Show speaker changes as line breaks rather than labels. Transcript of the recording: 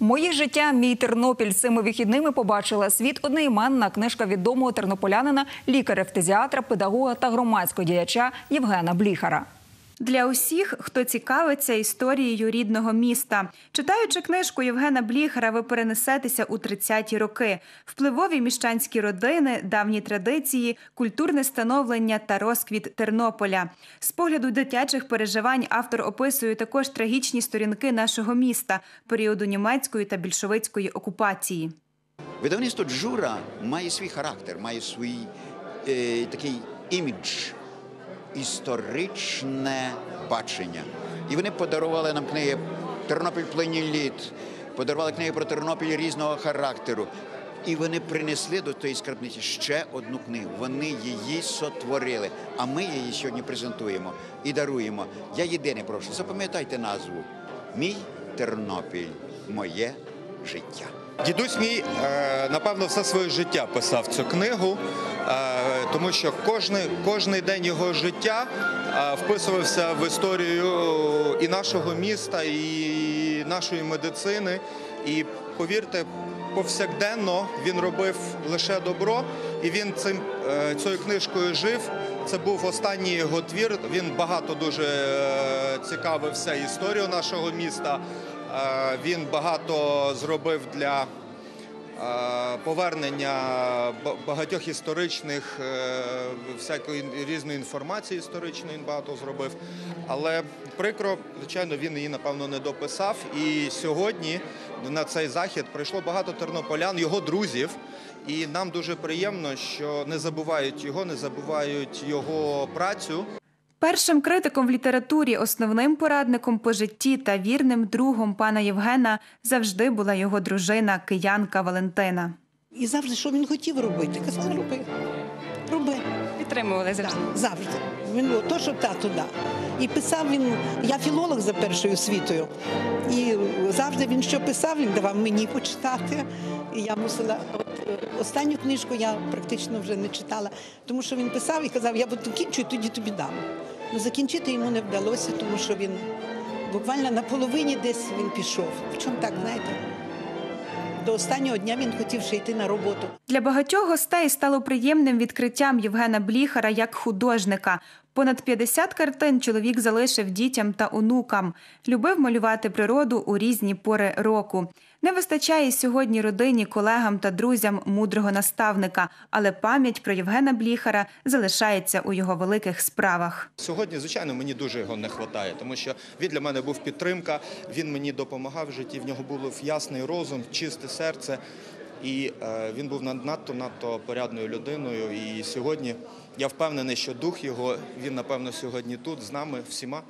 Моє життя, мій Тернопіль цими вихідними побачила світ одноіменна книжка відомого тернополянина, лікаря-фтезіатра, педагога та громадського діяча Євгена Бліхара.
Для усіх, хто цікавиться історією рідного міста, читаючи книжку Євгена Бліхера, ви перенесетеся у 30-ті роки. Впливові міщанські родини, давні традиції, культурне становлення та розквіт Тернополя. З погляду дитячих переживань автор описує також трагічні сторінки нашого міста періоду німецької та більшовицької окупації.
Видавництво Джура має свій характер, має свій е, такий імідж, історичне бачення. І вони подарували нам книги Тернопіль плині літ, подарували книги про Тернопіль різного характеру. І вони принесли до тієї скарбниці ще одну книгу. Вони її сотворили, а ми її сьогодні презентуємо і даруємо. Я єдине прошу, запам'ятайте назву Мій Тернопіль, моє життя.
Дідусь мій, е, напевно, все своє життя писав цю книгу, е, тому що кожний, кожний день його життя е, вписувався в історію і нашого міста, і нашої медицини. І повірте, повсякденно він робив лише добро, і він цим е, цією книжкою жив. Це був останній його твір. Він багато дуже е, цікавився історією нашого міста. Е, Він багато зробив для е, повернення багатьох історичних е, всякої різної інформації історичної він багато зробив. Але прикро, звичайно, він її напевно не дописав. І сьогодні на цей захід прийшло багато тернополян, його друзів. І нам дуже приємно, що не забувають його, не забувають його працю.
Першим критиком в літературі, основним порадником по житті та вірним другом пана Євгена завжди була його дружина, киянка Валентина.
І завжди, що він хотів робити, казала, роби. Роби.
Підтримували завжди.
Завжди. Він було то, що тато да. І писав він, я філолог за першою освітою. І завжди він що писав, він давав мені почитати. І я мусила, останню книжку я практично вже не читала, тому що він писав і казав, я закінчу, тоді тобі дам. Ну закінчити йому не вдалося, тому що він буквально на половині десь він пішов. Причому так, знаєте, до останнього дня він хотів ще йти на роботу.
Для багатьох гостей стало приємним відкриттям Євгена Бліхара як художника. Понад 50 картин чоловік залишив дітям та онукам. Любив малювати природу у різні пори року. Не вистачає сьогодні родині, колегам та друзям мудрого наставника, але пам'ять про Євгена Бліхара залишається у його великих справах.
Сьогодні, звичайно, мені дуже його не вистачає, тому що він для мене був підтримка, він мені допомагав в житті, в нього був ясний розум, чисте серце. І е, він був надто надто порядною людиною. І сьогодні я впевнений, що дух його він напевно сьогодні тут з нами всіма.